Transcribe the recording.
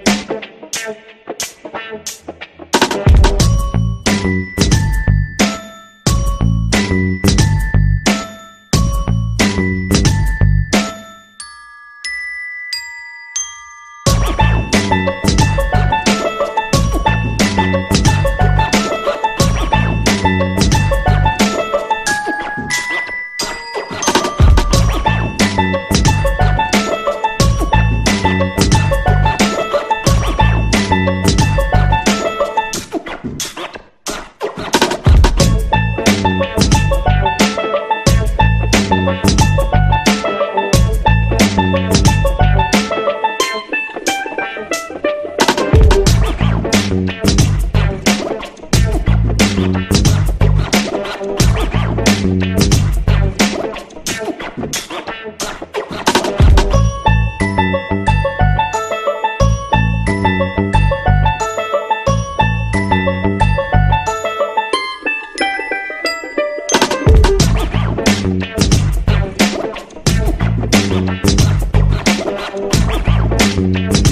Thank you. Música